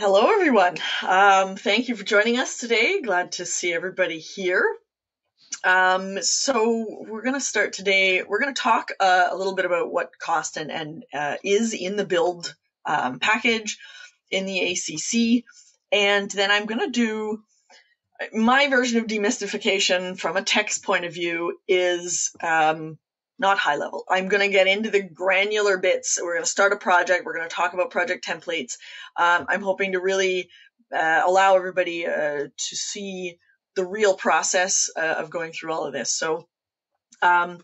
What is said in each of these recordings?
Hello, everyone. Um, thank you for joining us today. Glad to see everybody here. Um, so we're going to start today. We're going to talk uh, a little bit about what cost and, and uh, is in the build um, package in the ACC, and then I'm going to do my version of demystification from a text point of view is um, not high level. I'm going to get into the granular bits. We're going to start a project. We're going to talk about project templates. Um, I'm hoping to really uh, allow everybody uh, to see the real process uh, of going through all of this. So um,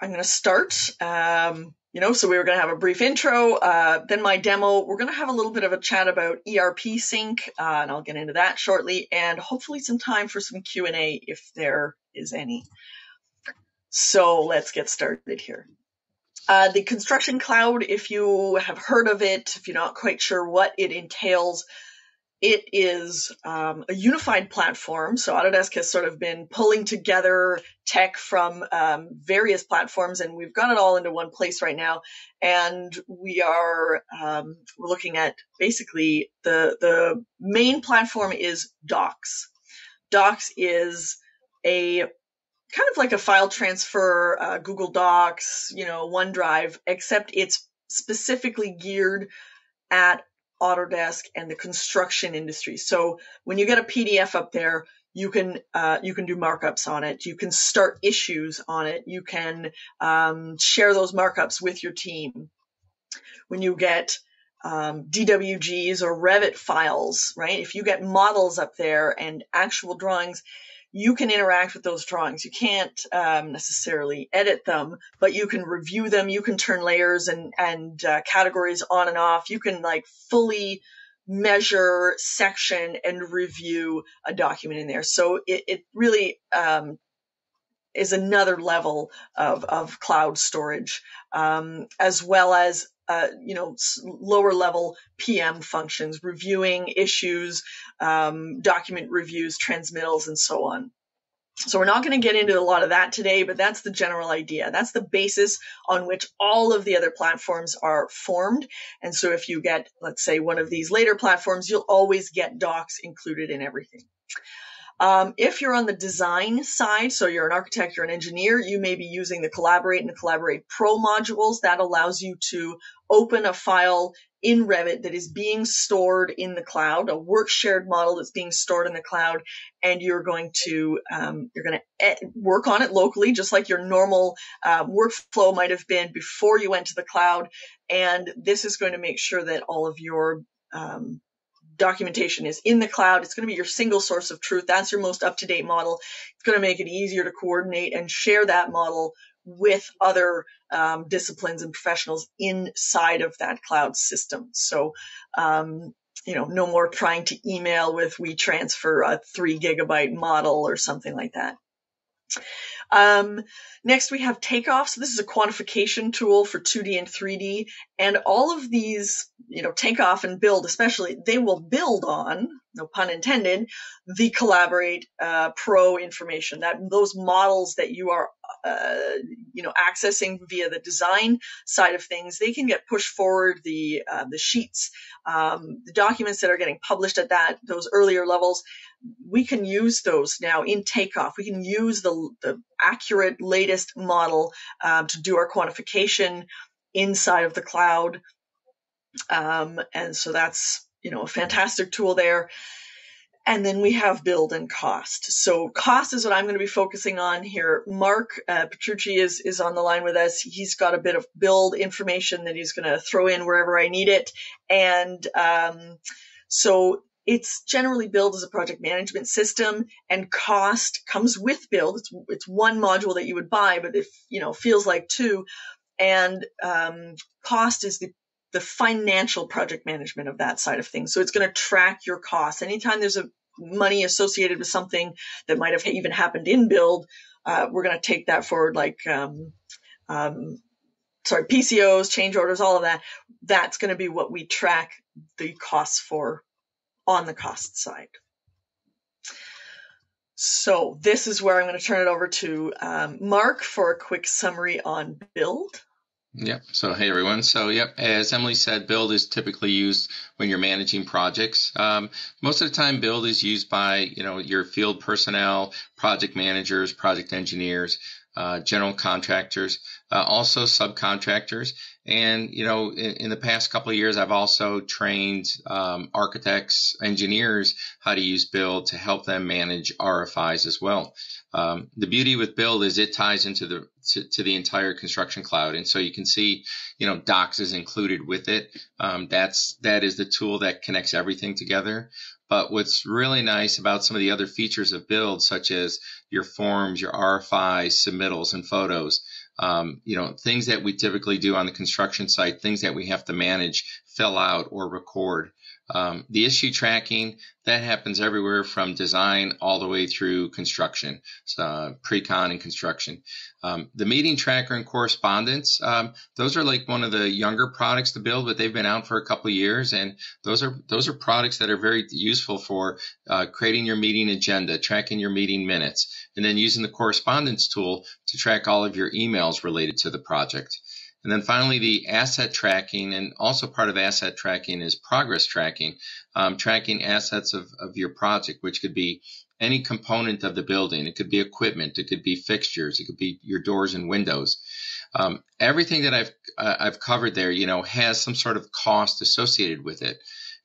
I'm going to start. Um, you know, so we were going to have a brief intro, uh, then my demo. We're going to have a little bit of a chat about ERP sync, uh, and I'll get into that shortly, and hopefully some time for some Q and A if there is any. So let's get started here. Uh, the construction cloud, if you have heard of it, if you're not quite sure what it entails, it is um, a unified platform. So Autodesk has sort of been pulling together tech from um, various platforms, and we've got it all into one place right now. And we are um, we're looking at basically the the main platform is Docs. Docs is a kind of like a file transfer, uh, Google Docs, you know, OneDrive, except it's specifically geared at Autodesk and the construction industry. So when you get a PDF up there, you can uh, you can do markups on it. You can start issues on it. You can um, share those markups with your team. When you get um, DWGs or Revit files, right? If you get models up there and actual drawings, you can interact with those drawings. You can't um, necessarily edit them, but you can review them. You can turn layers and and uh, categories on and off. You can like fully measure, section, and review a document in there. So it, it really um, is another level of, of cloud storage, um, as well as uh, you know, lower level PM functions, reviewing issues, um, document reviews, transmittals, and so on. So we're not going to get into a lot of that today, but that's the general idea. That's the basis on which all of the other platforms are formed. And so if you get, let's say, one of these later platforms, you'll always get docs included in everything. Um, if you're on the design side, so you're an architect or an engineer, you may be using the Collaborate and the Collaborate Pro modules. That allows you to open a file in Revit that is being stored in the cloud, a work shared model that's being stored in the cloud, and you're going to um, you're going to work on it locally, just like your normal uh, workflow might have been before you went to the cloud. And this is going to make sure that all of your um, documentation is in the cloud. It's going to be your single source of truth. That's your most up to date model. It's going to make it easier to coordinate and share that model with other um, disciplines and professionals inside of that cloud system. So, um, you know, no more trying to email with WeTransfer a three gigabyte model or something like that. Um, next we have takeoff. So this is a quantification tool for 2D and 3D. And all of these, you know, takeoff and build, especially, they will build on, no pun intended, the Collaborate uh, Pro information. That those models that you are, uh, you know, accessing via the design side of things, they can get pushed forward. The uh, the sheets, um, the documents that are getting published at that those earlier levels, we can use those now in takeoff. We can use the, the accurate latest model um, to do our quantification inside of the cloud. Um, and so that's, you know, a fantastic tool there. And then we have build and cost. So cost is what I'm going to be focusing on here. Mark uh, Petrucci is, is on the line with us. He's got a bit of build information that he's going to throw in wherever I need it. And um, so it's generally built as a project management system and cost comes with build. It's, it's one module that you would buy, but it, you know, feels like two. And, um, cost is the, the financial project management of that side of things. So it's going to track your costs. Anytime there's a money associated with something that might have even happened in build, uh, we're going to take that forward like, um, um, sorry, PCOs, change orders, all of that. That's going to be what we track the costs for on the cost side. So this is where I'm going to turn it over to um, Mark for a quick summary on build. Yep. So, hey everyone. So, yep, as Emily said, build is typically used when you're managing projects. Um, most of the time, build is used by you know your field personnel, project managers, project engineers, uh, general contractors, uh, also subcontractors. And you know, in, in, the past couple of years, I've also trained um, architects, engineers how to use Build to help them manage RFIs as well. Um, the beauty with Build is it ties into the to, to, the entire construction cloud, and so you can see, you know, Docs is included with it. Um, that's that is the tool that connects everything together. But what's really nice about some of the other features of Build, such as your forms, your RFIs, submittals, and photos, um, you know, things that we typically do on the construction site, things that we have to manage, fill out, or record. Um, the issue tracking that happens everywhere from design all the way through construction, uh, pre-con and construction. Um, the meeting tracker and correspondence, um, those are like one of the younger products to build, but they've been out for a couple years, and those are those are products that are very useful for uh, creating your meeting agenda, tracking your meeting minutes, and then using the correspondence tool to track all of your emails related to the project. And then finally, the asset tracking, and also part of asset tracking is progress tracking, um, tracking assets of, of your project, which could be any component of the building. It could be equipment, it could be fixtures, it could be your doors and windows. Um, everything that I've uh, I've covered there, you know, has some sort of cost associated with it.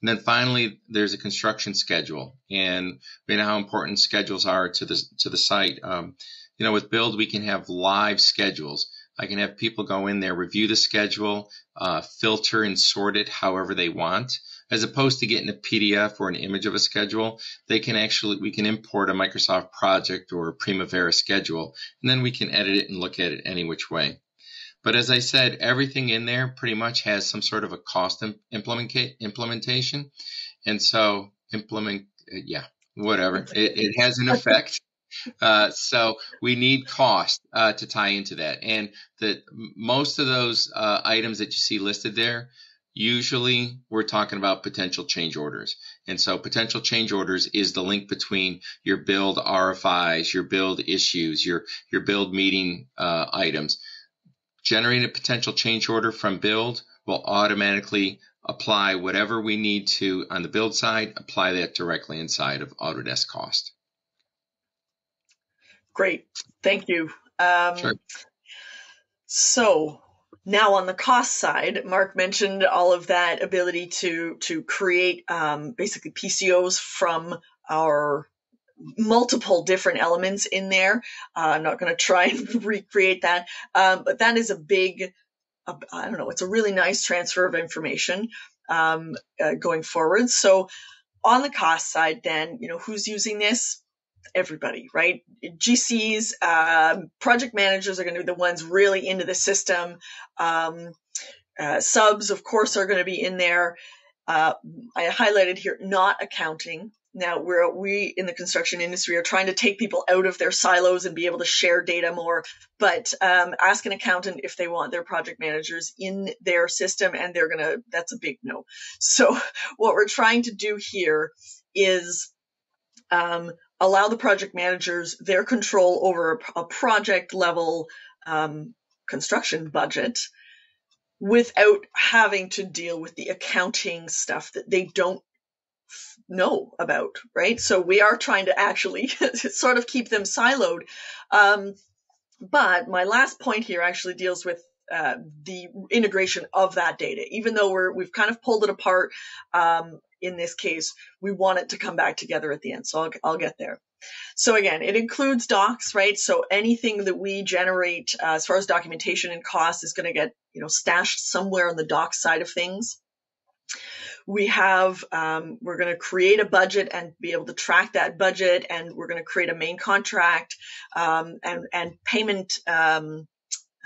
And then finally, there's a construction schedule, and we know how important schedules are to the to the site. Um, you know, with Build, we can have live schedules. I can have people go in there, review the schedule, uh, filter and sort it however they want. As opposed to getting a PDF or an image of a schedule, they can actually, we can import a Microsoft project or Primavera schedule, and then we can edit it and look at it any which way. But as I said, everything in there pretty much has some sort of a cost implementation. And so implement, yeah, whatever. It, it has an effect. Uh, so we need cost uh, to tie into that, and the most of those uh, items that you see listed there, usually we're talking about potential change orders, and so potential change orders is the link between your build RFIs, your build issues, your your build meeting uh, items. Generating a potential change order from build will automatically apply whatever we need to on the build side, apply that directly inside of Autodesk cost. Great. Thank you. Um, sure. So now on the cost side, Mark mentioned all of that ability to to create um, basically PCOs from our multiple different elements in there. Uh, I'm not going to try and recreate that, um, but that is a big, uh, I don't know, it's a really nice transfer of information um, uh, going forward. So on the cost side, then, you know, who's using this? Everybody, right? GCs, um, project managers are going to be the ones really into the system. Um, uh, subs, of course, are going to be in there. Uh, I highlighted here not accounting. Now we're we in the construction industry are trying to take people out of their silos and be able to share data more. But um, ask an accountant if they want their project managers in their system, and they're gonna. That's a big no. So what we're trying to do here is um, allow the project managers their control over a, project level um, construction budget without having to deal with the accounting stuff that they don't know about, right? So we are trying to actually sort of keep them siloed. Um, but my last point here actually deals with uh, the integration of that data. Even though we're we've kind of pulled it apart, um, in this case, we want it to come back together at the end. So I'll, I'll get there. So again, it includes docs, right? So anything that we generate uh, as far as documentation and cost is going to get, you know, stashed somewhere on the docs side of things. We have, um, we're going to create a budget and be able to track that budget, and we're going to create a main contract um, and and payment um,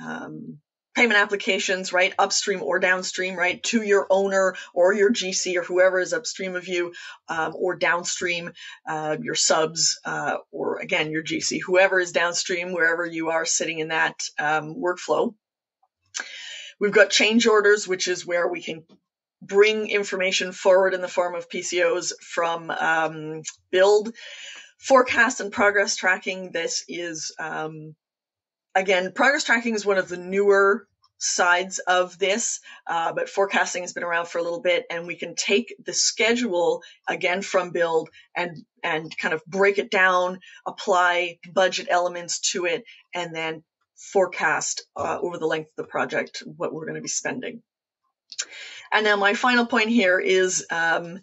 um payment applications, right, upstream or downstream, right, to your owner or your GC or whoever is upstream of you, um, or downstream, uh, your subs, uh, or again, your GC, whoever is downstream, wherever you are sitting in that um, workflow. We've got change orders, which is where we can bring information forward in the form of PCOs from um, build. Forecast and progress tracking. This is um, again, progress tracking is one of the newer sides of this, uh, but forecasting has been around for a little bit, and we can take the schedule again from build and and kind of break it down, apply budget elements to it, and then forecast uh, over the length of the project what we're going to be spending. And now my final point here is. Um,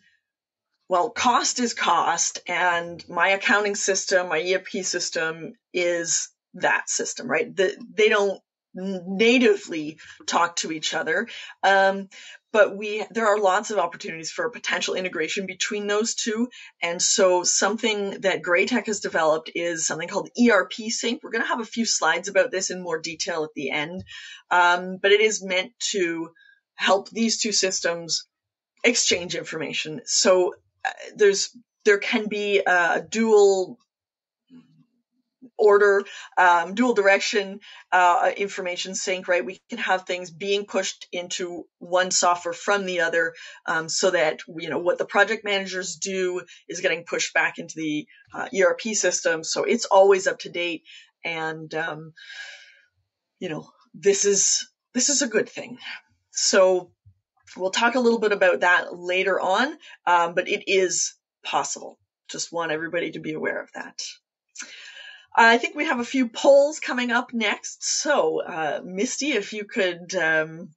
well, cost is cost, and my accounting system, my ERP system is that system, right? The, they don't natively talk to each other. Um, but we there are lots of opportunities for potential integration between those two. And so something that Graitec has developed is something called ERP Sync. We're going to have a few slides about this in more detail at the end, um, but it is meant to help these two systems exchange information. So uh, there's there can be a dual order, um, dual direction uh, information sync, right? We can have things being pushed into one software from the other um, so that, you know, what the project managers do is getting pushed back into the uh, ERP system. So it's always up to date. And, um, you know, this is, this is a good thing. So we'll talk a little bit about that later on, um, but it is possible. Just want everybody to be aware of that. I think we have a few polls coming up next. So, uh, Misty, if you could, um,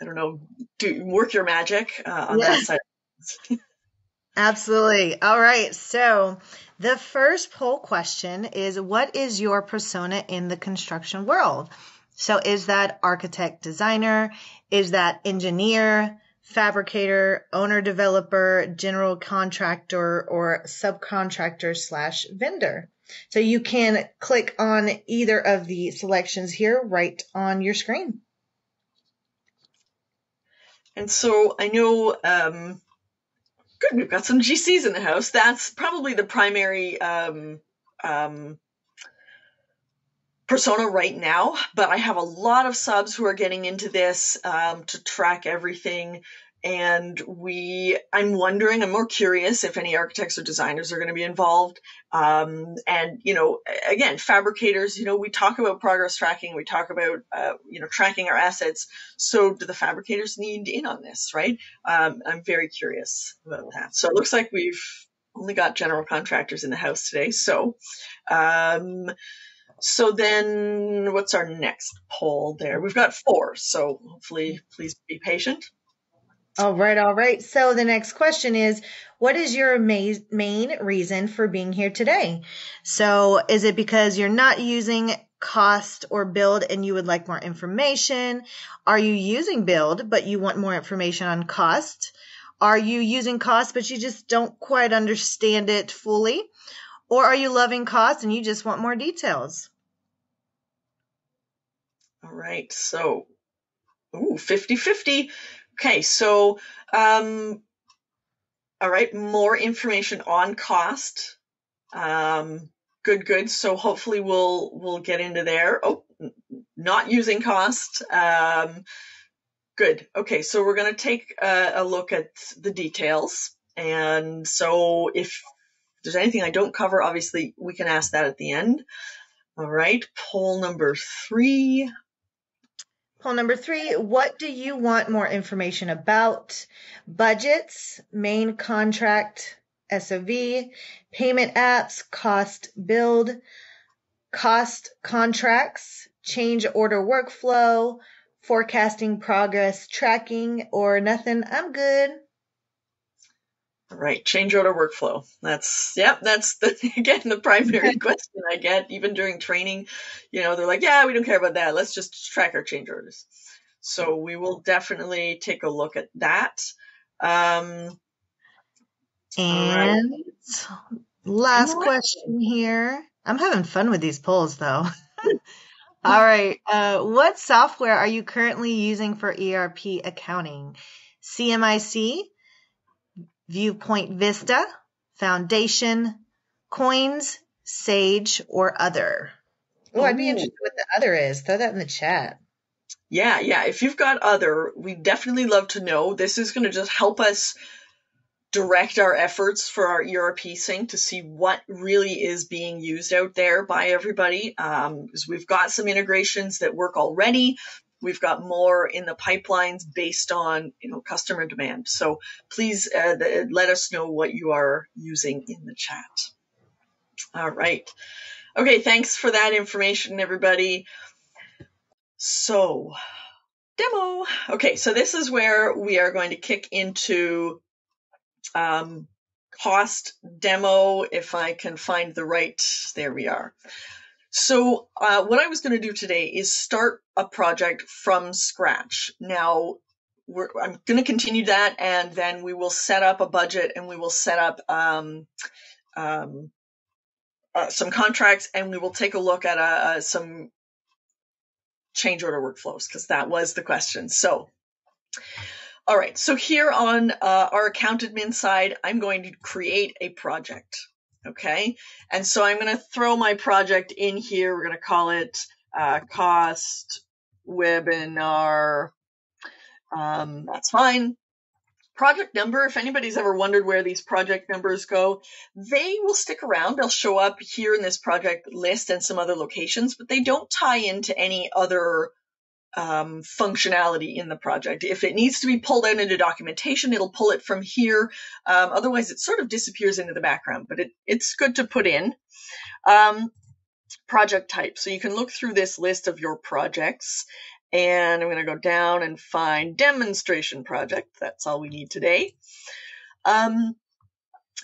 I don't know, do work your magic uh, on yeah. that side. Absolutely. All right. So, the first poll question is What is your persona in the construction world? So, is that architect designer? Is that engineer? fabricator, owner developer, general contractor, or subcontractor slash vendor. So you can click on either of the selections here right on your screen. And so I know, um, good, we've got some GCs in the house. That's probably the primary um, um, persona right now, but I have a lot of subs who are getting into this um, to track everything and we i'm wondering i'm more curious if any architects or designers are going to be involved. Um, and you know again fabricators you know we talk about progress tracking we talk about uh, you know tracking our assets. So do the fabricators need in on this right? Um, i'm very curious about that. So it looks like we've only got general contractors in the house today. So um, so then what's our next poll there? We've got four so hopefully please be patient all right, all right. So the next question is what is your main reason for being here today? So is it because you're not using cost or build and you would like more information? Are you using build but you want more information on cost? Are you using cost but you just don't quite understand it fully? Or are you loving cost and you just want more details? All right. So, ooh, 50 50. Okay, so um, all right, more information on cost. Um, good, good. So hopefully we'll we'll get into there. Oh, not using cost. Um, good. Okay, so we're going to take a, a look at the details. And so if there's anything I don't cover, obviously we can ask that at the end. All right, poll number three. Poll number three, what do you want more information about? Budgets, main contract, SOV, payment apps, cost build, cost contracts, change order workflow, forecasting progress tracking, or nothing. I'm good. Right, change order workflow. That's yep. That's the again the primary question I get even during training. You know, they're like, "Yeah, we don't care about that. Let's just track our change orders." So we will definitely take a look at that. Um, and right. last question here. I'm having fun with these polls though. All right. Uh, what software are you currently using for ERP accounting? CMIC, Viewpoint Vista, Foundation, Coins, Sage, or other. Oh, I'd be interested what the other is. Throw that in the chat. Yeah, yeah. If you've got other, we definitely love to know. This is going to just help us direct our efforts for our ERP sync to see what really is being used out there by everybody. Um, because we've got some integrations that work already, We've got more in the pipelines based on you know customer demand. So please uh, let us know what you are using in the chat. All right. Okay, thanks for that information, everybody. So, demo. Okay, so this is where we are going to kick into um, cost demo. If I can find the right, there we are. So uh, what I was going to do today is start a project from scratch. Now, I'm going to continue that, and then we will set up a budget, and we will set up um, um, uh, some contracts, and we will take a look at uh, uh some change order workflows because that was the question. So, all right. So here on uh, our account admin side, I'm going to create a project. Okay. And so I'm going to throw my project in here. We're going to call it uh, cost webinar. Um, that's fine. Project number, if anybody's ever wondered where these project numbers go, they will stick around. They'll show up here in this project list and some other locations, but they don't tie into any other um, functionality in the project. If it needs to be pulled out into documentation, it'll pull it from here. Um, otherwise, it sort of disappears into the background, but it, it's good to put in. Um, project type. So you can look through this list of your projects and I'm going to go down and find demonstration project. That's all we need today. Um,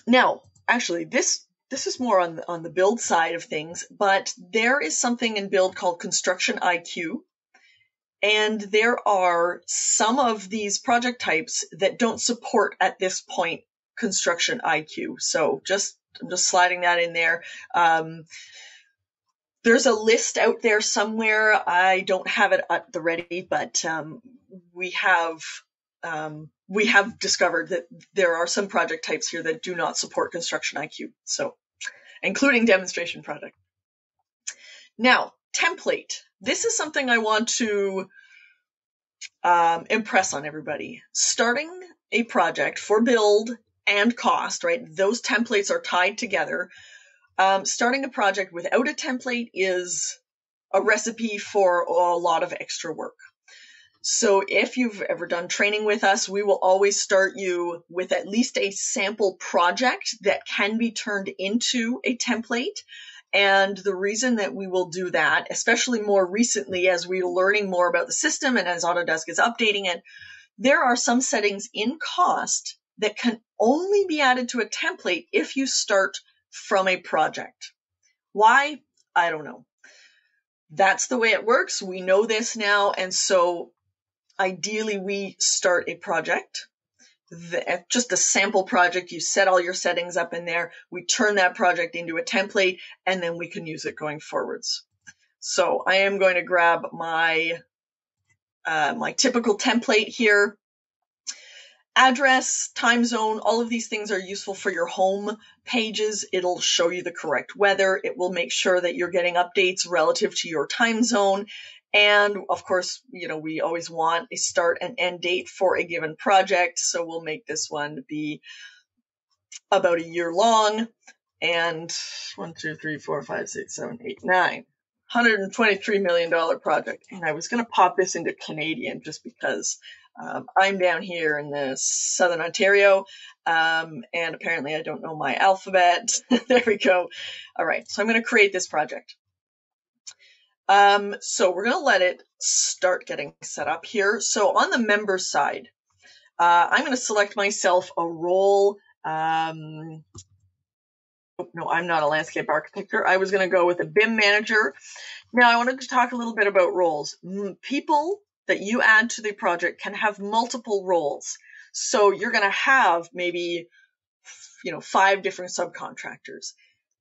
now, actually, this this is more on the, on the build side of things, but there is something in build called construction IQ. And there are some of these project types that don't support at this point construction IQ. So just, I'm just sliding that in there. Um, there's a list out there somewhere. I don't have it at the ready, but um, we have um, we have discovered that there are some project types here that do not support construction IQ. So, including demonstration project. Now, template. This is something I want to um, impress on everybody. Starting a project for build and cost, right? Those templates are tied together. Um, starting a project without a template is a recipe for a lot of extra work. So if you've ever done training with us, we will always start you with at least a sample project that can be turned into a template. And the reason that we will do that, especially more recently as we're learning more about the system and as Autodesk is updating it, there are some settings in cost that can only be added to a template if you start from a project. Why? I don't know. That's the way it works. We know this now. And so ideally we start a project the, just a sample project. You set all your settings up in there. We turn that project into a template and then we can use it going forwards. So I am going to grab my, uh, my typical template here. Address, time zone, all of these things are useful for your home pages. It'll show you the correct weather. It will make sure that you're getting updates relative to your time zone. And of course, you know, we always want a start and end date for a given project. So we'll make this one be about a year long and one, two, three, four, five, six, seven, eight, nine. $123 million project. And I was going to pop this into Canadian just because um, I'm down here in the southern Ontario, um, and apparently I don't know my alphabet. there we go. All right, so I'm going to create this project. Um, so we're going to let it start getting set up here. So on the member side, uh, I'm going to select myself a role. Um, oh, no, I'm not a landscape architect. I was going to go with a BIM manager. Now I wanted to talk a little bit about roles. People that you add to the project can have multiple roles. So you're going to have maybe, you know, five different subcontractors.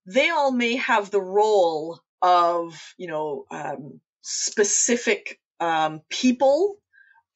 They all may have the role of, you know, um, specific um, people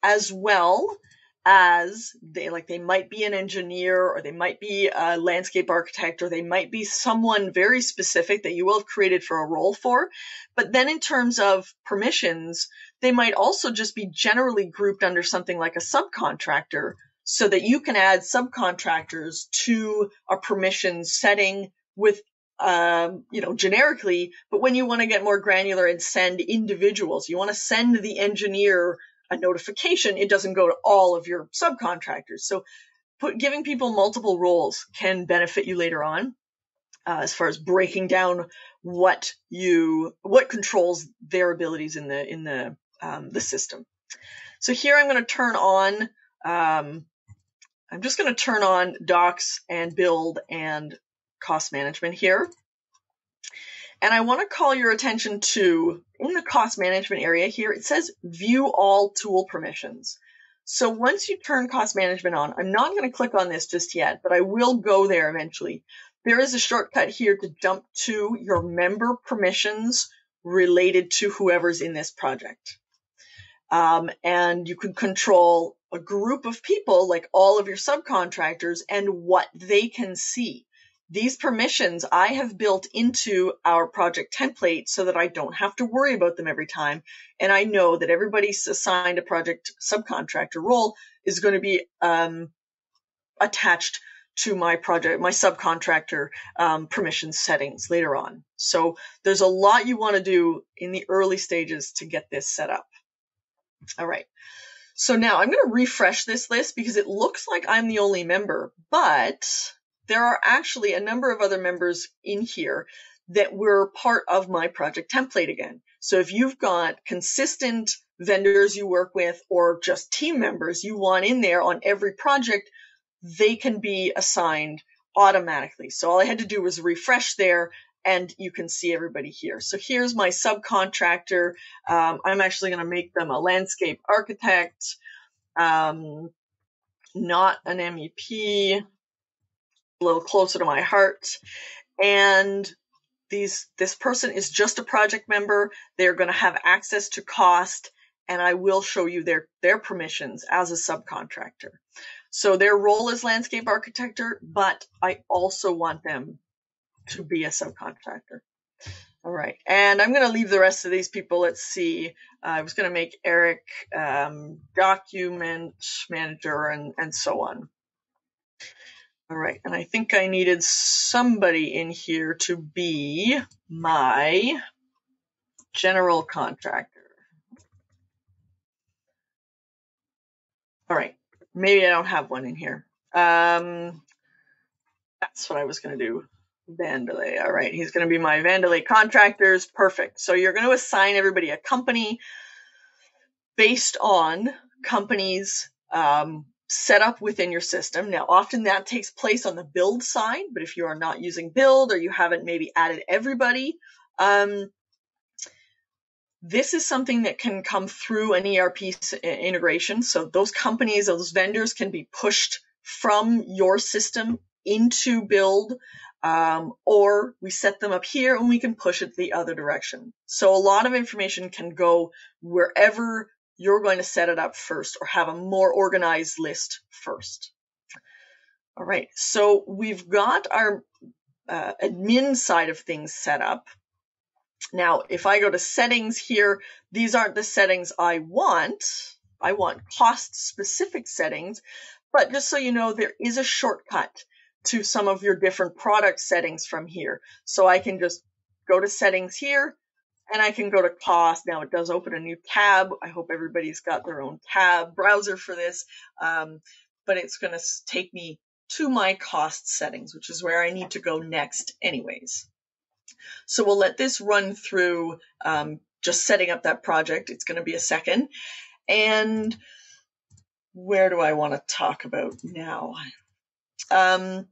as well as they like they might be an engineer or they might be a landscape architect or they might be someone very specific that you will have created for a role for. But then in terms of permissions they might also just be generally grouped under something like a subcontractor so that you can add subcontractors to a permission setting with um, you know, generically, but when you want to get more granular and send individuals, you want to send the engineer a notification, it doesn't go to all of your subcontractors. So put, giving people multiple roles can benefit you later on. Uh, as far as breaking down what you what controls their abilities in the in the um, the system. So here I'm going to turn on um, I'm just going to turn on docs and build and cost management here. And I want to call your attention to in the cost management area here, it says view all tool permissions. So once you turn cost management on, I'm not going to click on this just yet, but I will go there eventually. There is a shortcut here to jump to your member permissions related to whoever's in this project. Um, and you can control a group of people, like all of your subcontractors, and what they can see. These permissions I have built into our project template so that I don't have to worry about them every time. And I know that everybody's assigned a project subcontractor role is going to be um, attached to my project, my subcontractor um, permission settings later on. So there's a lot you want to do in the early stages to get this set up. All right. So now I'm going to refresh this list because it looks like I'm the only member, but there are actually a number of other members in here that were part of my project template again. So if you've got consistent vendors you work with or just team members you want in there on every project, they can be assigned automatically. So all I had to do was refresh there and you can see everybody here. So here's my subcontractor. Um, I'm actually going to make them a landscape architect, um, not an MEP, a little closer to my heart. And these, this person is just a project member. They're going to have access to cost and I will show you their, their permissions as a subcontractor. So their role is landscape architecture, but I also want them to be a subcontractor. All right, and I'm going to leave the rest of these people. Let's see. Uh, I was going to make Eric um, document manager and, and so on. All right, and I think I needed somebody in here to be my general contractor. All right, maybe I don't have one in here. Um, that's what I was going to do. Vandelay. All right, he's going to be my Vandelay contractors. Perfect. So you're going to assign everybody a company based on companies um, set up within your system. Now, often that takes place on the build side, but if you are not using build or you haven't maybe added everybody, um, this is something that can come through an ERP integration. So those companies, those vendors can be pushed from your system into build um, or we set them up here and we can push it the other direction. So a lot of information can go wherever you're going to set it up first or have a more organized list first. All right, so we've got our uh, admin side of things set up. Now, if I go to settings here, these aren't the settings I want. I want cost specific settings, but just so you know, there is a shortcut to some of your different product settings from here. So I can just go to settings here and I can go to cost. Now it does open a new tab. I hope everybody's got their own tab browser for this. Um, but it's going to take me to my cost settings, which is where I need to go next anyways. So we'll let this run through um, just setting up that project. It's going to be a second. And where do I want to talk about now? Um,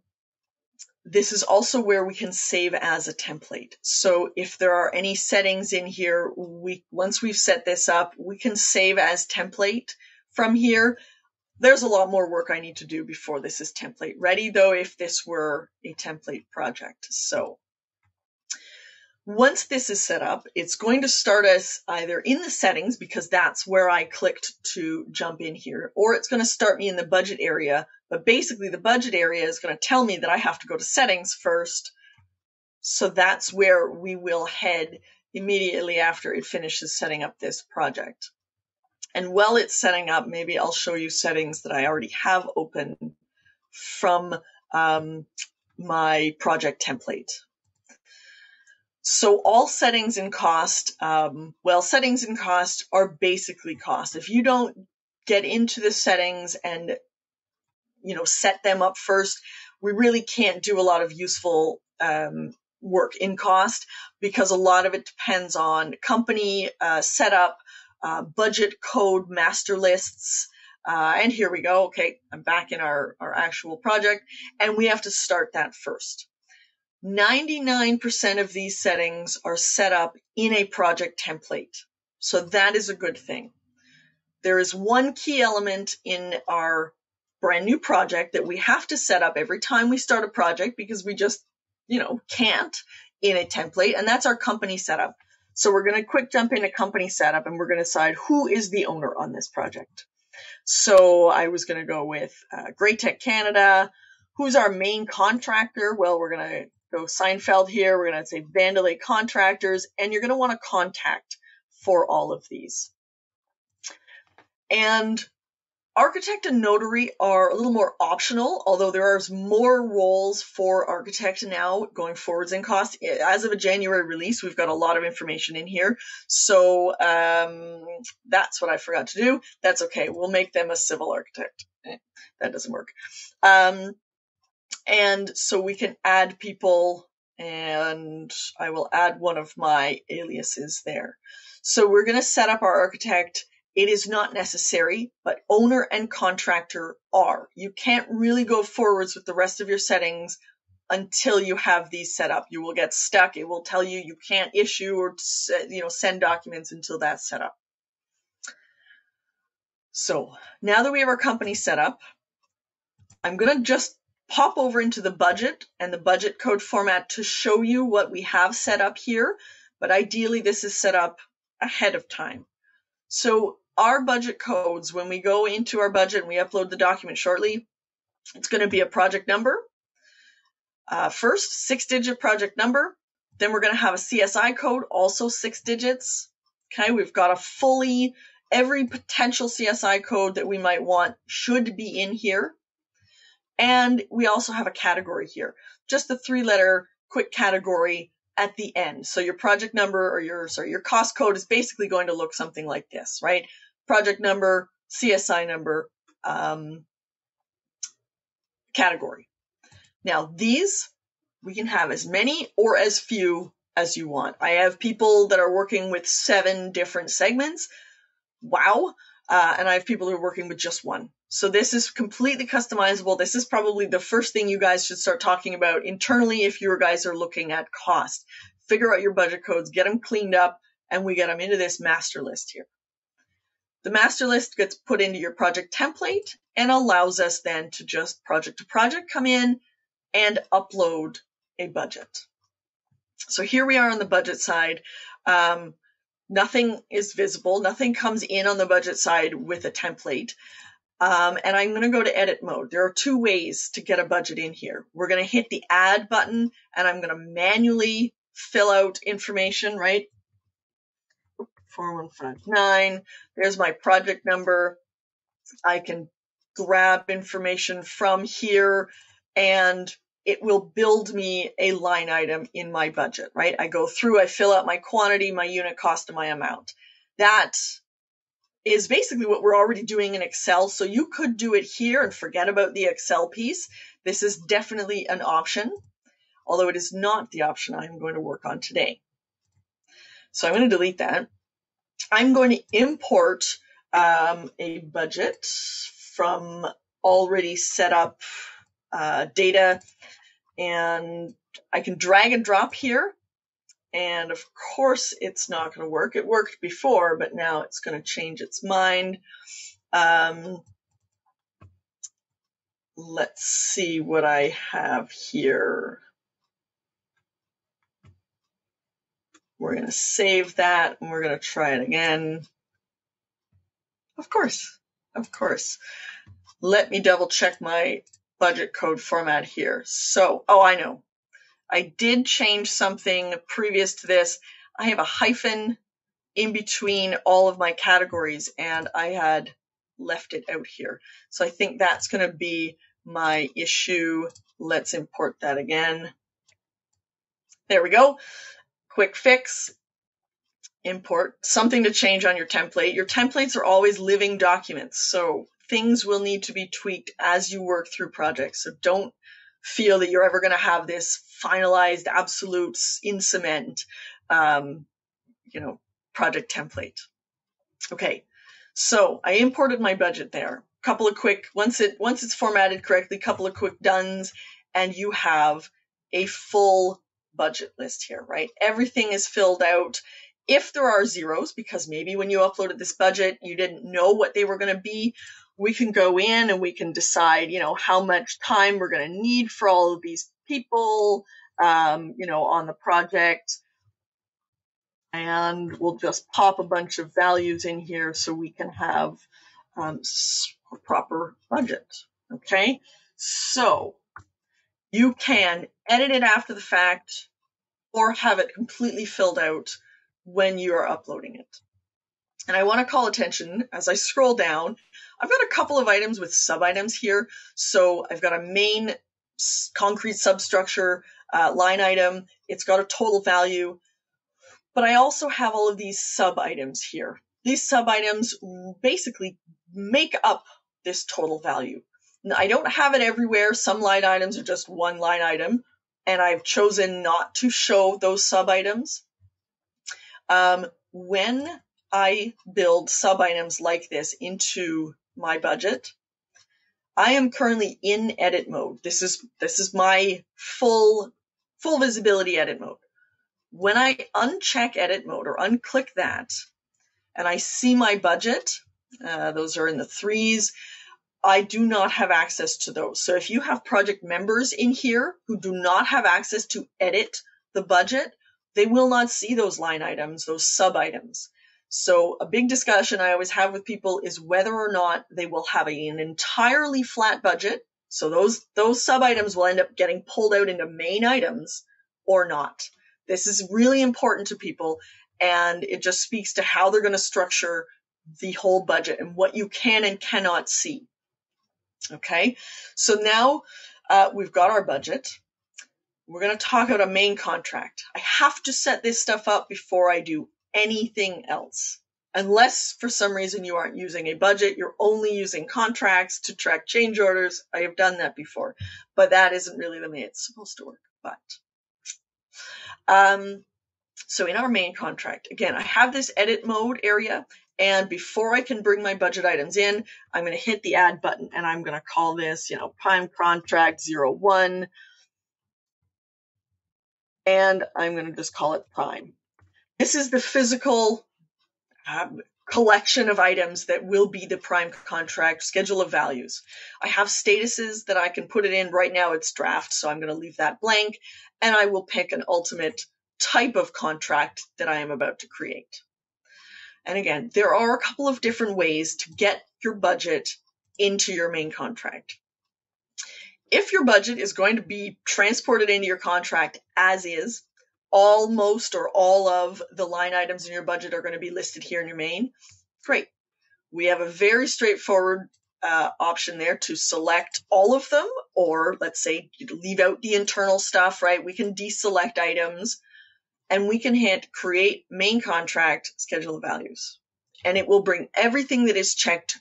this is also where we can save as a template. So if there are any settings in here, we once we've set this up, we can save as template from here. There's a lot more work I need to do before this is template ready though if this were a template project. So once this is set up, it's going to start us either in the settings because that's where I clicked to jump in here, or it's going to start me in the budget area. But basically the budget area is going to tell me that I have to go to settings first. So that's where we will head immediately after it finishes setting up this project. And while it's setting up, maybe I'll show you settings that I already have open from um, my project template. So all settings and cost, um, well, settings and cost are basically cost. If you don't get into the settings and you know set them up first, we really can't do a lot of useful um, work in cost because a lot of it depends on company uh, setup, uh, budget code master lists. Uh, and here we go. Okay, I'm back in our, our actual project and we have to start that first. 99% of these settings are set up in a project template. So that is a good thing. There is one key element in our brand new project that we have to set up every time we start a project because we just, you know, can't in a template, and that's our company setup. So we're going to quick jump into company setup and we're going to decide who is the owner on this project. So I was going to go with uh, Graitec Canada. Who's our main contractor? Well, we're going to go Seinfeld here. We're going to say Vandelay Contractors, and you're going to want to contact for all of these. And architect and notary are a little more optional, although there are more roles for architect now going forwards in cost. As of a January release, we've got a lot of information in here. So um, that's what I forgot to do. That's okay. We'll make them a civil architect. Eh, that doesn't work. Um, and so we can add people and I will add one of my aliases there. So we're going to set up our architect it is not necessary, but owner and contractor are. You can't really go forwards with the rest of your settings until you have these set up. You will get stuck. It will tell you you can't issue or you know send documents until that's set up. So now that we have our company set up, I'm going to just pop over into the budget and the budget code format to show you what we have set up here. But ideally, this is set up ahead of time. So our budget codes, when we go into our budget and we upload the document shortly, it's going to be a project number. Uh, first, six digit project number. Then we're going to have a CSI code, also six digits. Okay, we've got a fully, every potential CSI code that we might want should be in here. And we also have a category here, just the three letter quick category at the end. So your project number or your sorry, your cost code is basically going to look something like this, right? Project number, CSI number, um, category. Now these we can have as many or as few as you want. I have people that are working with seven different segments. Wow. Uh, and I have people who are working with just one. So this is completely customizable. This is probably the first thing you guys should start talking about internally if you guys are looking at cost. Figure out your budget codes, get them cleaned up, and we get them into this master list here. The master list gets put into your project template and allows us then to just project to project come in and upload a budget. So here we are on the budget side. Um, nothing is visible. Nothing comes in on the budget side with a template. Um, and I'm going to go to edit mode. There are two ways to get a budget in here. We're going to hit the add button and I'm going to manually fill out information, right? 4159. There's my project number. I can grab information from here and it will build me a line item in my budget, right? I go through, I fill out my quantity, my unit cost, and my amount. That is basically what we're already doing in Excel. So you could do it here and forget about the Excel piece. This is definitely an option, although it is not the option I'm going to work on today. So I'm going to delete that. I'm going to import um, a budget from already set up uh, data and I can drag and drop here and of course, it's not going to work. It worked before, but now it's going to change its mind. Um, let's see what I have here. We're going to save that and we're going to try it again. Of course, of course. Let me double check my budget code format here. So, oh, I know. I did change something previous to this. I have a hyphen in between all of my categories and I had left it out here. So I think that's going to be my issue. Let's import that again. There we go. quick fix, import something to change on your template. Your templates are always living documents, so things will need to be tweaked as you work through projects. So don't feel that you're ever going to have this finalized absolutes in cement, um, you know, project template. Okay, so I imported my budget there. Couple of quick once it once it's formatted correctly, couple of quick duns, and you have a full budget list here, right? Everything is filled out. If there are zeros, because maybe when you uploaded this budget, you didn't know what they were going to be, we can go in and we can decide, you know, how much time we're going to need for all of these people, um, you know, on the project. And we'll just pop a bunch of values in here so we can have um, a proper budget. Okay. So you can edit it after the fact or have it completely filled out when you are uploading it. And I want to call attention as I scroll down. I've got a couple of items with sub items here. So I've got a main concrete substructure uh, line item. It's got a total value, but I also have all of these sub items here. These sub items basically make up this total value. Now, I don't have it everywhere. Some line items are just one line item, and I've chosen not to show those sub items. Um, when I build sub items like this into my budget, I am currently in edit mode. This is this is my full full visibility edit mode. When I uncheck edit mode or unclick that, and I see my budget, uh, those are in the threes. I do not have access to those. So if you have project members in here who do not have access to edit the budget, they will not see those line items, those sub items. So a big discussion I always have with people is whether or not they will have an entirely flat budget. So those, those sub items will end up getting pulled out into main items or not. This is really important to people and it just speaks to how they're going to structure the whole budget and what you can and cannot see. Okay, so now uh, we've got our budget. We're going to talk about a main contract. I have to set this stuff up before I do anything else. Unless for some reason you aren't using a budget, you're only using contracts to track change orders. I have done that before, but that isn't really the way it's supposed to work. But um, so in our main contract, again, I have this edit mode area and before I can bring my budget items in, I'm going to hit the add button and I'm going to call this, you know, prime contract 01. And I'm going to just call it prime. This is the physical um, collection of items that will be the prime contract schedule of values. I have statuses that I can put it in. Right now it's draft, so I'm going to leave that blank. And I will pick an ultimate type of contract that I am about to create. And again, there are a couple of different ways to get your budget into your main contract. If your budget is going to be transported into your contract as is, almost or all of the line items in your budget are going to be listed here in your main, great. We have a very straightforward uh, option there to select all of them, or let's say leave out the internal stuff, right? We can deselect items and we can hit create main contract schedule of values. And it will bring everything that is checked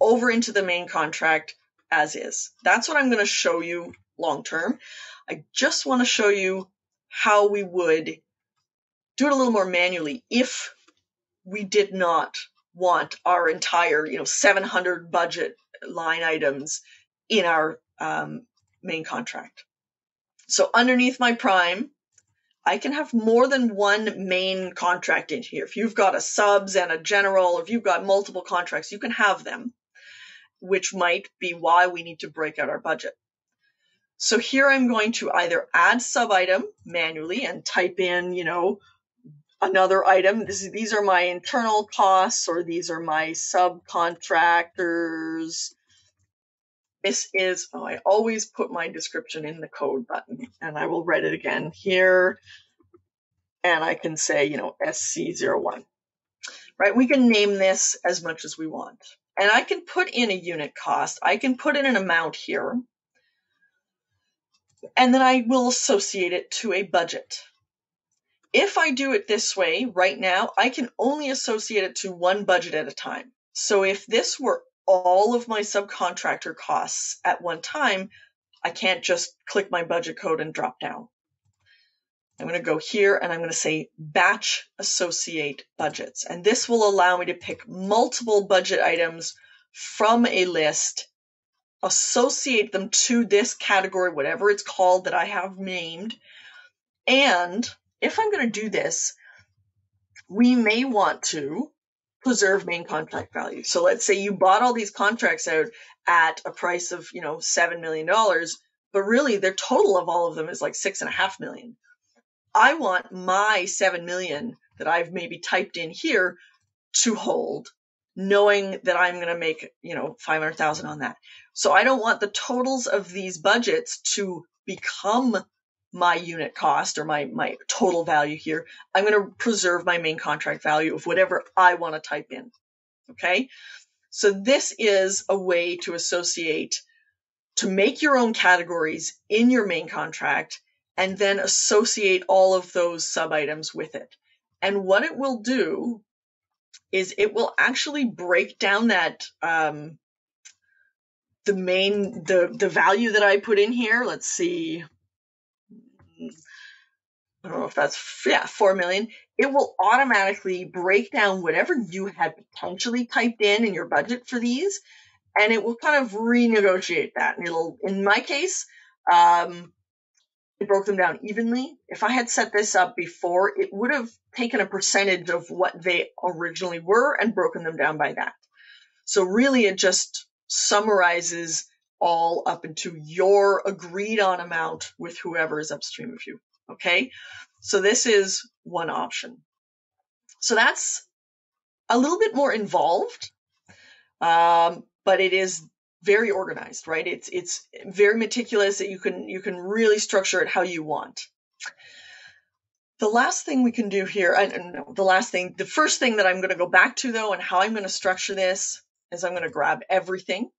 over into the main contract as is. That's what I'm going to show you long term. I just want to show you how we would do it a little more manually if we did not want our entire, you know, 700 budget line items in our um, main contract. So underneath my prime, I can have more than one main contract in here. If you've got a subs and a general, if you've got multiple contracts, you can have them, which might be why we need to break out our budget. So here I'm going to either add sub item manually and type in, you know, another item. This, these are my internal costs or these are my subcontractors. This is, oh, I always put my description in the code button and I will write it again here. And I can say, you know, SC01, right? We can name this as much as we want. And I can put in a unit cost. I can put in an amount here. And then I will associate it to a budget. If I do it this way right now, I can only associate it to one budget at a time. So if this were all of my subcontractor costs at one time, I can't just click my budget code and drop down. I'm going to go here and I'm going to say batch associate budgets. And this will allow me to pick multiple budget items from a list, associate them to this category, whatever it's called that I have named. And if I'm going to do this, we may want to preserve main contract value. So let's say you bought all these contracts out at a price of, you know, $7 million, but really their total of all of them is like six and a half million. I want my 7 million that I've maybe typed in here to hold, knowing that I'm going to make, you know, 500,000 on that. So I don't want the totals of these budgets to become my unit cost or my, my total value here. I'm going to preserve my main contract value of whatever I want to type in. Okay. So this is a way to associate, to make your own categories in your main contract and then associate all of those sub items with it. And what it will do is it will actually break down that um, the main the the value that I put in here. Let's see. I don't know if that's yeah four million. It will automatically break down whatever you had potentially typed in in your budget for these, and it will kind of renegotiate that. And it'll, in my case, um, it broke them down evenly. If I had set this up before, it would have taken a percentage of what they originally were and broken them down by that. So really it just summarizes all up into your agreed on amount with whoever is upstream of you. Okay. So this is one option. So that's a little bit more involved, um, but it is very organized, right? It's it's very meticulous that you can you can really structure it how you want. The last thing we can do here, and no, the last thing, the first thing that I'm going to go back to though, and how I'm going to structure this is I'm going to grab everything.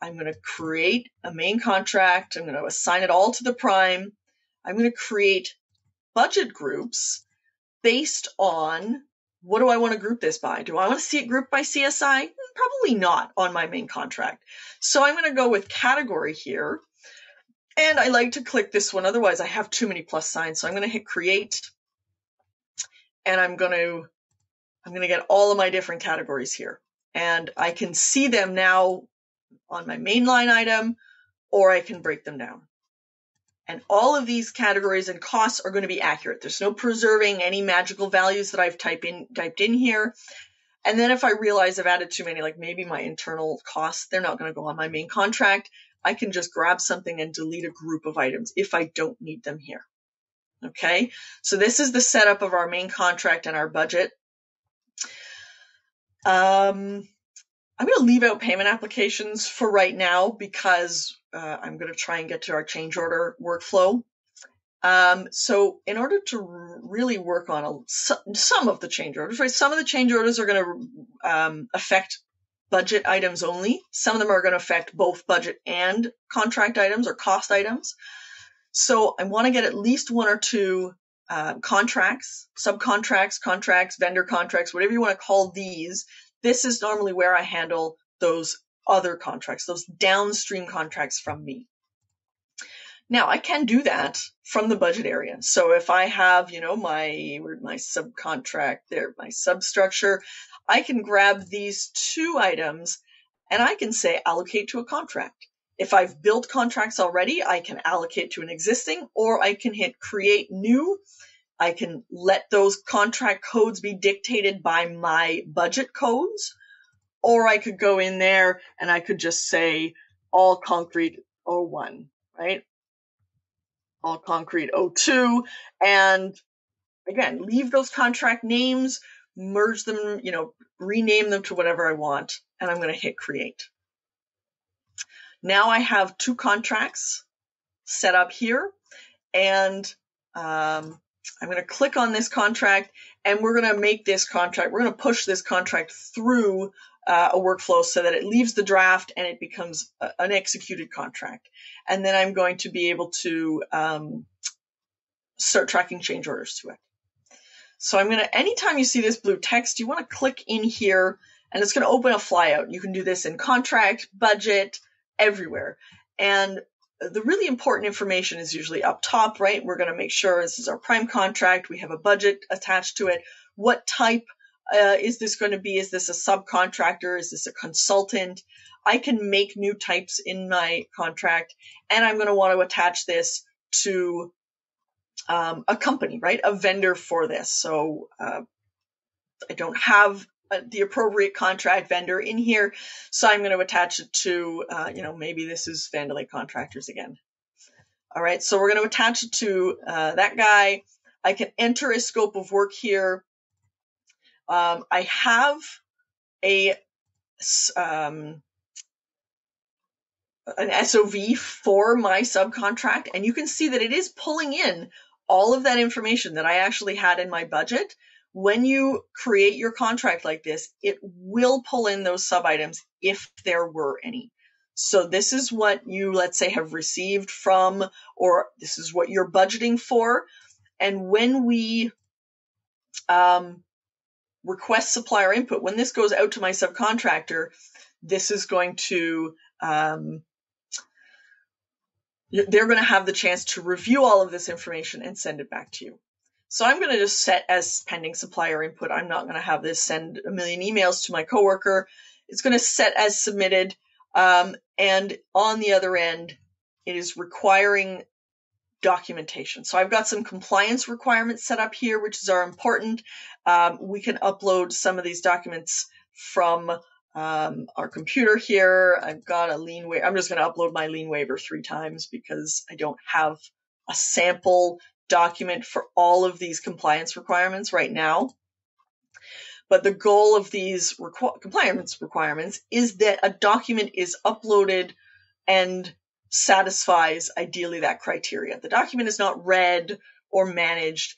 I'm going to create a main contract. I'm going to assign it all to the prime. I'm going to create budget groups based on what do I want to group this by? Do I want to see it grouped by CSI? Mm, probably not on my main contract. So I'm going to go with category here. And I like to click this one. Otherwise I have too many plus signs. So I'm going to hit create and I'm going to, I'm going to get all of my different categories here and I can see them now on my main line item or I can break them down. And all of these categories and costs are going to be accurate. There's no preserving any magical values that I've typed in, typed in here. And then if I realize I've added too many, like maybe my internal costs, they're not going to go on my main contract. I can just grab something and delete a group of items if I don't need them here. Okay. So this is the setup of our main contract and our budget. Um, I'm going to leave out payment applications for right now because uh, I'm going to try and get to our change order workflow. Um, so in order to really work on a, some of the change orders, right? Some of the change orders are going to um, affect budget items only. Some of them are going to affect both budget and contract items or cost items. So I want to get at least one or two uh, contracts, subcontracts, contracts, vendor contracts, whatever you want to call these. This is normally where I handle those other contracts, those downstream contracts from me. Now I can do that from the budget area. So if I have, you know, my my subcontract there, my substructure, I can grab these two items and I can say allocate to a contract. If I've built contracts already, I can allocate to an existing or I can hit create new. I can let those contract codes be dictated by my budget codes or I could go in there and I could just say all concrete 01, right? All concrete 02. And again, leave those contract names, merge them, you know, rename them to whatever I want. And I'm going to hit create. Now I have two contracts set up here and um, I'm going to click on this contract and we're going to make this contract, we're going to push this contract through uh, a workflow so that it leaves the draft and it becomes a, an executed contract. And then I'm going to be able to um, start tracking change orders to it. So I'm going to, anytime you see this blue text, you want to click in here and it's going to open a flyout. You can do this in contract, budget, everywhere. And the really important information is usually up top, right? We're going to make sure this is our prime contract. We have a budget attached to it. What type uh, is this going to be? Is this a subcontractor? Is this a consultant? I can make new types in my contract and I'm going to want to attach this to um, a company, right? A vendor for this. So uh, I don't have the appropriate contract vendor in here, so I'm going to attach it to, uh, you know, maybe this is Vandalay Contractors again. All right, so we're going to attach it to uh, that guy. I can enter a scope of work here. Um, I have a um, an SOV for my subcontract, and you can see that it is pulling in all of that information that I actually had in my budget. When you create your contract like this, it will pull in those sub items if there were any. So this is what you, let's say, have received from, or this is what you're budgeting for. And when we um, request supplier input, when this goes out to my subcontractor, this is going to um, they're going to have the chance to review all of this information and send it back to you. So I'm going to just set as pending supplier input. I'm not going to have this send a million emails to my coworker. It's going to set as submitted. Um, and on the other end, it is requiring documentation. So I've got some compliance requirements set up here, which are important. Um, we can upload some of these documents from um, our computer here. I've got a lien waiver. I'm just going to upload my lien waiver three times because I don't have a sample document for all of these compliance requirements right now. But the goal of these requ- compliance requirements is that a document is uploaded and satisfies ideally that criteria. The document is not read or managed,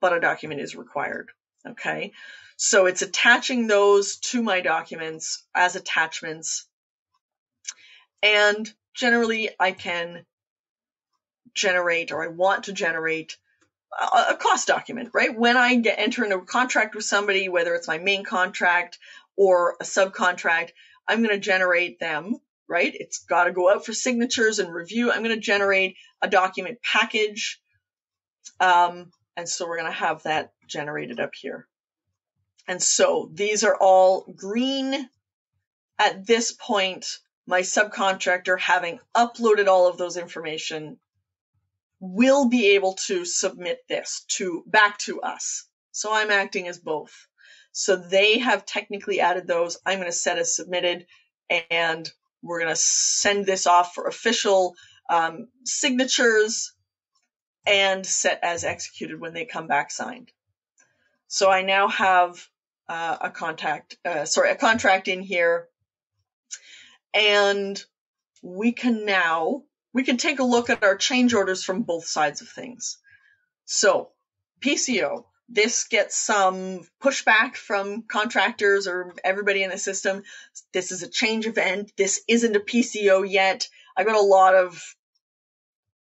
but a document is required. Okay. So it's attaching those to my documents as attachments. And generally I can generate or I want to generate a, cost document, right? When I get enter into a contract with somebody, whether it's my main contract or a subcontract, I'm going to generate them, right? It's got to go out for signatures and review. I'm going to generate a document package. Um, and so we're going to have that generated up here. And so these are all green at this point. My subcontractor, having uploaded all of those information, will be able to submit this to back to us. So I'm acting as both. So they have technically added those. I'm going to set as submitted and we're going to send this off for official um, signatures and set as executed when they come back signed. So I now have uh, a contact, uh, sorry, a contract in here. And we can now, we can take a look at our change orders from both sides of things. So PCO, this gets some pushback from contractors or everybody in the system. This is a change event. This isn't a PCO yet. I got a lot of,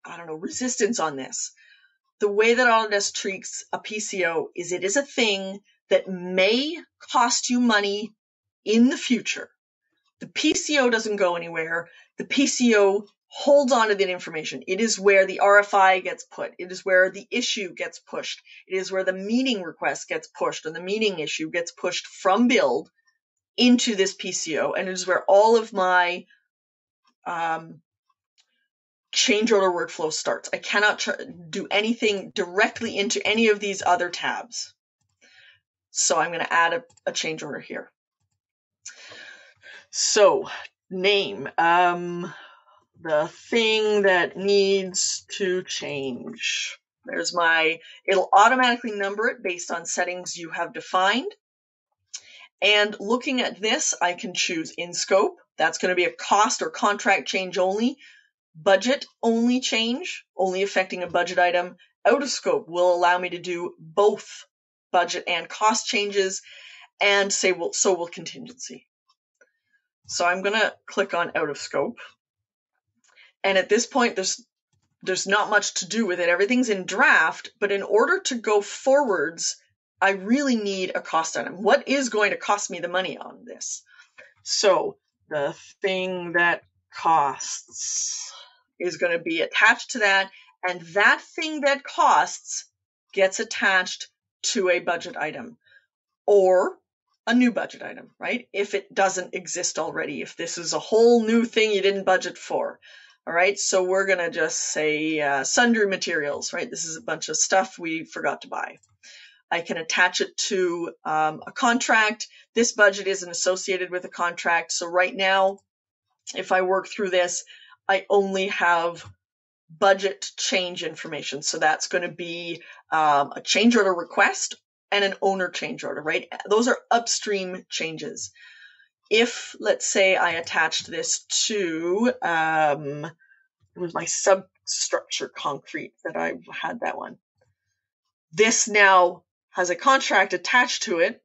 I don't know, resistance on this. The way that Autodesk treats a PCO is it is a thing that may cost you money in the future. The PCO doesn't go anywhere. The PCO holds on to that information. It is where the RFI gets put. It is where the issue gets pushed. It is where the meeting request gets pushed or the meeting issue gets pushed from build into this PCO. And it is where all of my um, change order workflow starts. I cannot do anything directly into any of these other tabs. So I'm going to add a, a change order here. So name, um, the thing that needs to change. There's my, it'll automatically number it based on settings you have defined. And looking at this, I can choose in scope. That's going to be a cost or contract change only. Budget only change, only affecting a budget item. Out of scope will allow me to do both budget and cost changes and say, well, so will contingency. So I'm going to click on out of scope. And at this point, there's there's not much to do with it. Everything's in draft, but in order to go forwards, I really need a cost item. What is going to cost me the money on this? So the thing that costs is going to be attached to that, and that thing that costs gets attached to a budget item or a new budget item, right? If it doesn't exist already, if this is a whole new thing you didn't budget for. All right, so we're going to just say uh, sundry materials, right? This is a bunch of stuff we forgot to buy. I can attach it to um, a contract. This budget isn't associated with a contract. So right now, if I work through this, I only have budget change information. So that's going to be um, a change order request and an owner change order, right? Those are upstream changes if let's say I attached this to um, it was my substructure concrete that I had that one. This now has a contract attached to it,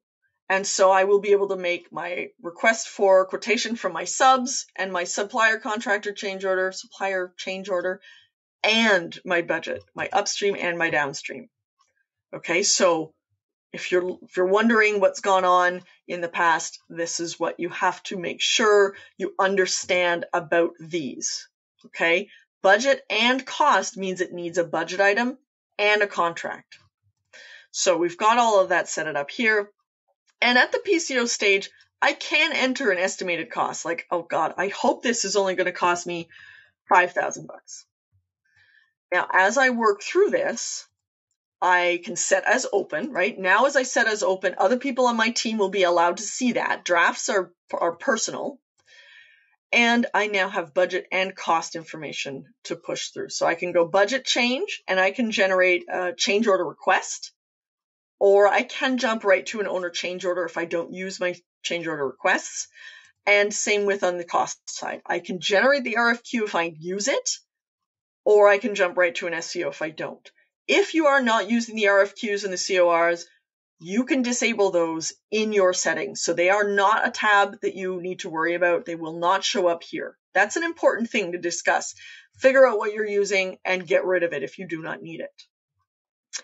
and so I will be able to make my request for quotation from my subs and my supplier contractor change order, supplier change order, and my budget, my upstream and my downstream. Okay, so if you're if you're wondering what's gone on in the past, this is what you have to make sure you understand about these. Okay? Budget and cost means it needs a budget item and a contract. So we've got all of that set it up here. And at the PCO stage, I can enter an estimated cost. Like, oh God, I hope this is only going to cost me 5,000 bucks. Now, as I work through this, I can set as open, right? Now as I set as open, other people on my team will be allowed to see that. Drafts are, are personal. And I now have budget and cost information to push through. So I can go budget change and I can generate a change order request, or I can jump right to an owner change order if I don't use my change order requests. And same with on the cost side. I can generate the RFQ if I use it, or I can jump right to an SCO if I don't. If you are not using the RFQs and the CORs, you can disable those in your settings. So they are not a tab that you need to worry about. They will not show up here. That's an important thing to discuss. Figure out what you're using and get rid of it if you do not need it.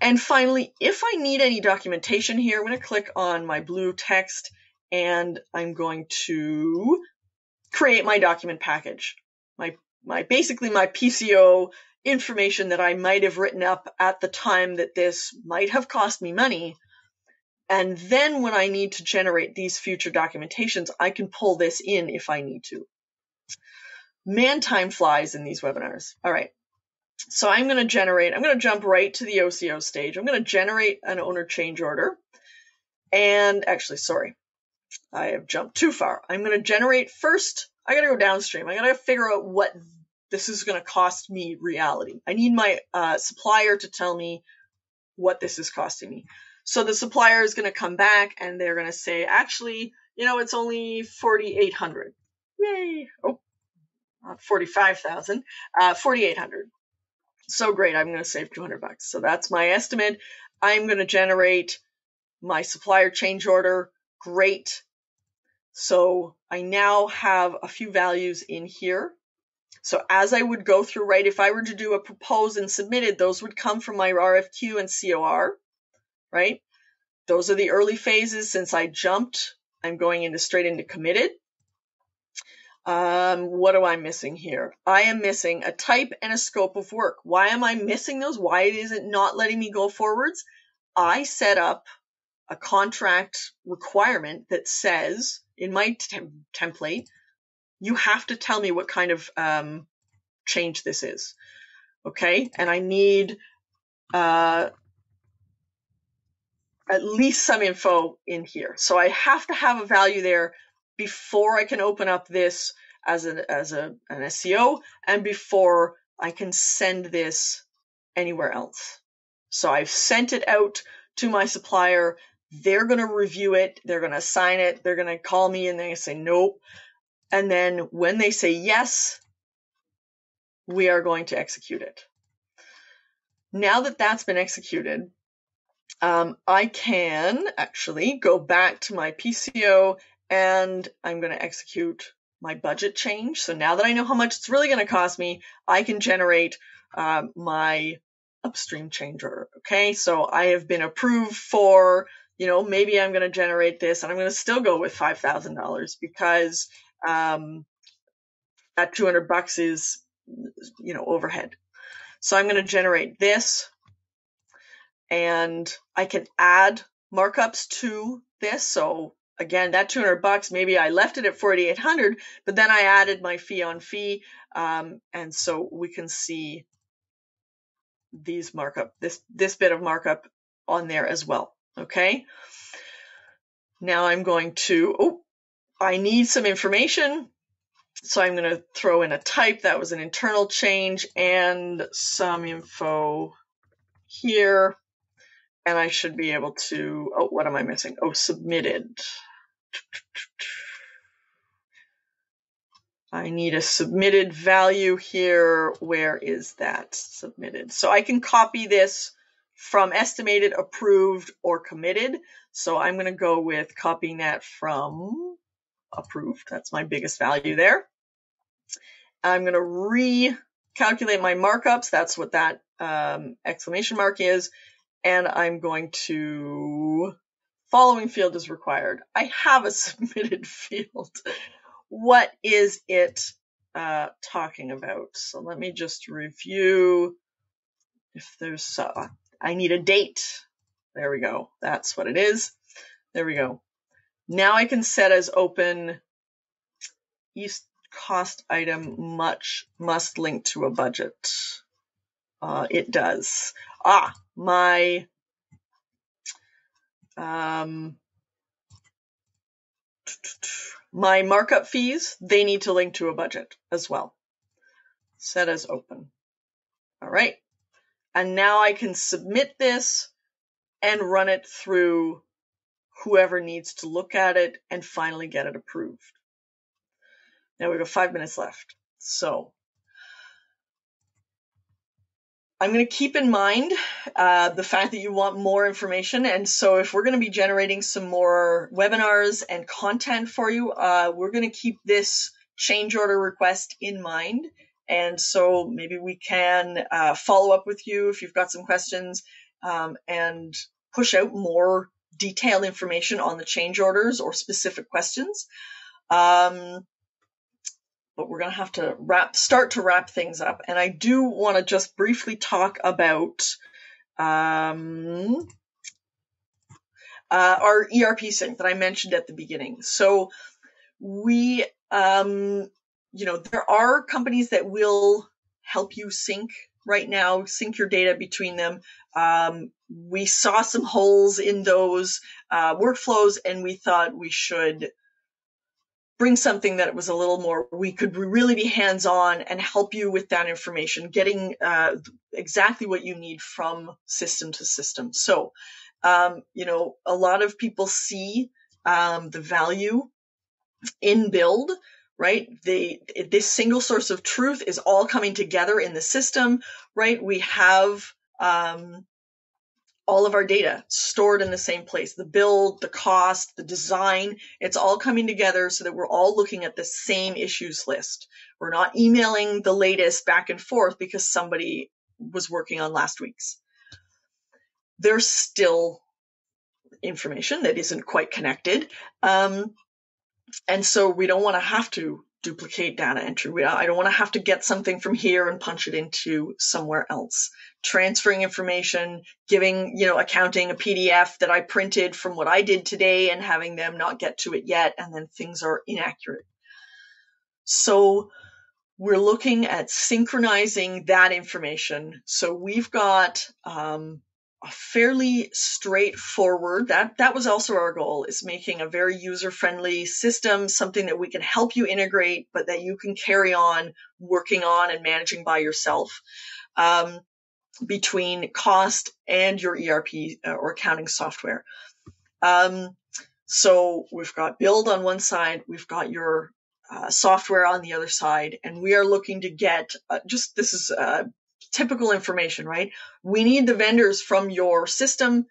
And finally, if I need any documentation here, I'm going to click on my blue text and I'm going to create my document package. My, my, basically my PCO information that I might have written up at the time that this might have cost me money. And then when I need to generate these future documentations, I can pull this in if I need to. Man time flies in these webinars. All right. So I'm going to generate, I'm going to jump right to the OCO stage. I'm going to generate an owner change order. And actually, sorry, I have jumped too far. I'm going to generate first, I got to go downstream. I got to figure out what this is going to cost me reality. I need my uh, supplier to tell me what this is costing me. So the supplier is going to come back and they're going to say, actually, you know, it's only 4,800. Yay. Oh, not 45,000, uh, 4,800. So great. I'm going to save 200 bucks. So that's my estimate. I'm going to generate my supplier change order. Great. So I now have a few values in here. So as I would go through, right, if I were to do a propose and submitted, those would come from my RFQ and COR, right? Those are the early phases. Since I jumped, I'm going into straight into committed. Um, what am I missing here? I am missing a type and a scope of work. Why am I missing those? Why is it not letting me go forwards? I set up a contract requirement that says in my tem- template you have to tell me what kind of um, change this is. Okay. And I need uh, at least some info in here. So I have to have a value there before I can open up this as an as a an SCO and before I can send this anywhere else. So I've sent it out to my supplier. They're going to review it. They're going to sign it. They're going to call me and they're going to say, nope, and then when they say yes, we are going to execute it. Now that that's been executed, um, I can actually go back to my PCO and I'm going to execute my budget change. So now that I know how much it's really going to cost me, I can generate uh, my upstream change order. Okay, so I have been approved for, you know, maybe I'm going to generate this and I'm going to still go with $5,000 because um, that 200 bucks is, you know, overhead. So I'm going to generate this and I can add markups to this. So again, that 200 bucks, maybe I left it at 4,800, but then I added my fee on fee. Um, and so we can see these markup, this, this bit of markup on there as well. Okay. Now I'm going to, oh, I need some information. So I'm going to throw in a type that was an internal change and some info here. And I should be able to, oh, what am I missing? Oh, submitted. I need a submitted value here. Where is that submitted? So I can copy this from estimated, approved, or committed. So I'm going to go with copying that from approved. That's my biggest value there. I'm going to recalculate my markups. That's what that um, exclamation mark is. And I'm going to following field is required. I have a submitted field what is it uh, talking about? So let me just review if there's, uh, I need a date. There we go. That's what it is. There we go. Now I can set as open cost item much must link to a budget. Uh, it does. Ah, my um, my markup fees, they need to link to a budget as well. Set as open. All right. And now I can submit this and run it through whoever needs to look at it and finally get it approved. Now we've got five minutes left. So I'm going to keep in mind uh, the fact that you want more information. And so, if we're going to be generating some more webinars and content for you, uh, we're going to keep this change order request in mind. And so, maybe we can uh, follow up with you if you've got some questions um, and push out more detailed information on the change orders or specific questions. Um, but we're going to have to wrap, start to wrap things up. And I do want to just briefly talk about um, uh, our ERP sync that I mentioned at the beginning. So we, um, you know, there are companies that will help you sync right now, sync your data between them. Um, we saw some holes in those uh, workflows, and we thought we should bring something that was a little more we could really be hands on and help you with that information getting uh, exactly what you need from system to system so um, you know a lot of people see um, the value in build right they this single source of truth is all coming together in the system right we have um, all of our data stored in the same place the build, the cost, the design. It's all coming together so that we're all looking at the same issues list. We're not emailing the latest back and forth because somebody was working on last week's. There's still information that isn't quite connected. Um, and so we don't want to have to duplicate data entry. I don't want to have to get something from here and punch it into somewhere else. Transferring information, giving, you know, accounting a PDF that I printed from what I did today and having them not get to it yet, and then things are inaccurate. So we're looking at synchronizing that information. So we've got um, fairly straightforward. That that was also our goal is making a very user friendly system something that we can help you integrate but that you can carry on working on and managing by yourself um, between cost and your erp uh, or accounting software. Um, so we've got build on one side we've got your uh, software on the other side and we are looking to get uh, just this is uh, typical information, right? We need the vendors from your system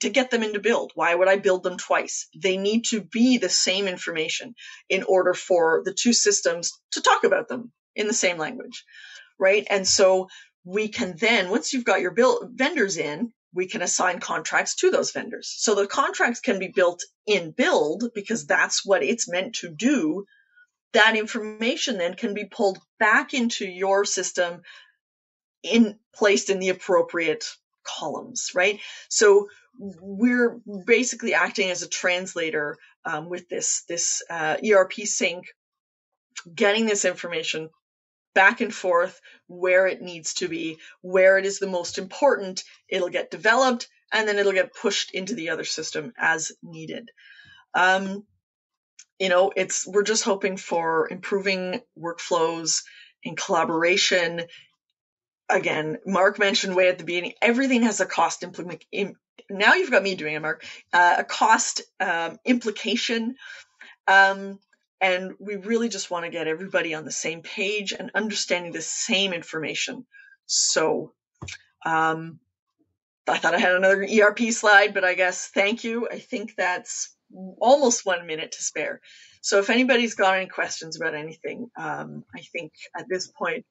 to get them into build. Why would I build them twice? They need to be the same information in order for the two systems to talk about them in the same language, right? And so we can then, once you've got your build vendors in, we can assign contracts to those vendors. So the contracts can be built in build because that's what it's meant to do. That information then can be pulled back into your system in placed in the appropriate columns, right? So we're basically acting as a translator um, with this this uh, ERP sync, getting this information back and forth where it needs to be, where it is the most important. It'll get developed and then it'll get pushed into the other system as needed. Um, you know, it's we're just hoping for improving workflows and collaboration. Again, Mark mentioned way at the beginning, everything has a cost implication. Now you've got me doing it, Mark. Uh, a cost um, implication. Um, and we really just want to get everybody on the same page and understanding the same information. So, um, I thought I had another ERP slide, but I guess thank you. I think that's almost one minute to spare. So if anybody's got any questions about anything, um, I think at this point